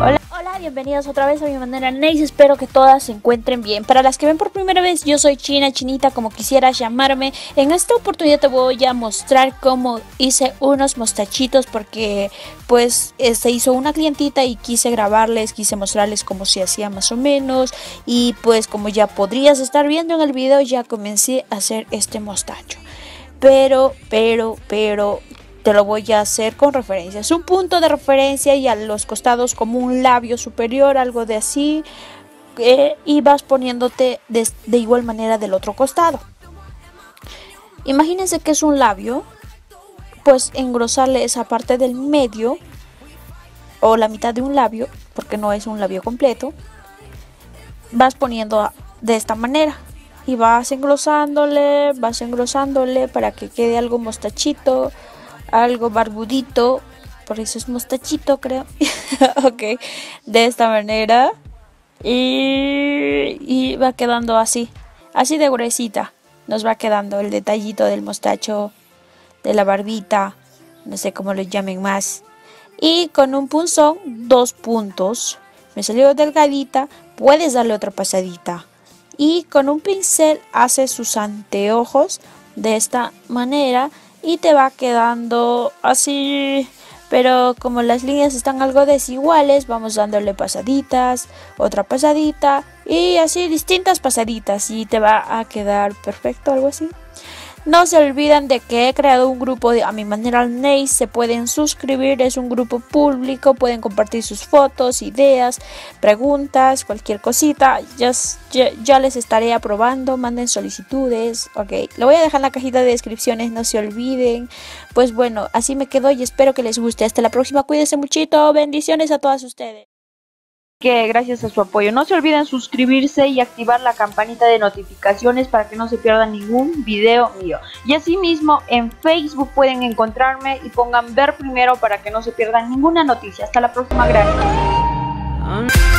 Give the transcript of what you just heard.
Hola, hola, bienvenidos otra vez a mi manera Nice, espero que todas se encuentren bien. Para las que ven por primera vez, yo soy China, Chinita, como quisieras llamarme. En esta oportunidad te voy a mostrar cómo hice unos mostachitos porque pues se hizo una clientita y quise grabarles, quise mostrarles cómo se hacía más o menos. Y pues como ya podrías estar viendo en el video, ya comencé a hacer este mostacho. Pero, pero, pero lo voy a hacer con referencia. Es un punto de referencia y a los costados como un labio superior, algo de así. Y vas poniéndote de, de igual manera del otro costado. Imagínense que es un labio, pues engrosarle esa parte del medio o la mitad de un labio, porque no es un labio completo, vas poniendo de esta manera y vas engrosándole, vas engrosándole para que quede algo mostachito algo barbudito, por eso es mostachito creo. ok, de esta manera. Y, y va quedando así, así de gruesita. Nos va quedando el detallito del mostacho, de la barbita, no sé cómo lo llamen más. Y con un punzón, dos puntos. Me salió delgadita, puedes darle otra pasadita. Y con un pincel hace sus anteojos de esta manera y te va quedando así. Pero como las líneas están algo desiguales vamos dándole pasaditas otra pasadita y así distintas pasaditas y te va a quedar perfecto algo así no se olviden de que he creado un grupo de A mi manera Ney. Se pueden suscribir, es un grupo público. Pueden compartir sus fotos, ideas, preguntas, cualquier cosita. Ya, ya, les estaré aprobando. Manden solicitudes. Ok, lo voy a dejar en la cajita de descripciones. No se olviden. Pues bueno, así me quedo y espero que les guste. Hasta la próxima. Cuídense muchito. Bendiciones a todas ustedes que gracias a su apoyo. No se olviden suscribirse y activar la campanita de notificaciones para que no se pierdan ningún video mío. Y asimismo en Facebook pueden encontrarme y pongan ver primero para que no se pierdan ninguna noticia. Hasta la próxima, gracias.